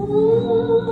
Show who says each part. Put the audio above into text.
Speaker 1: Ooh.